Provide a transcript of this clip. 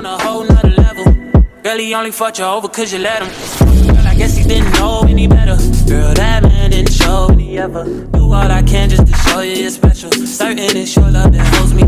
on a whole nother level. Girl, he only fucked you over cause you let him. Girl, I guess he didn't know any better. Girl, that man didn't show any ever. Do all I can just to show you you're special. Certain it's your love that holds me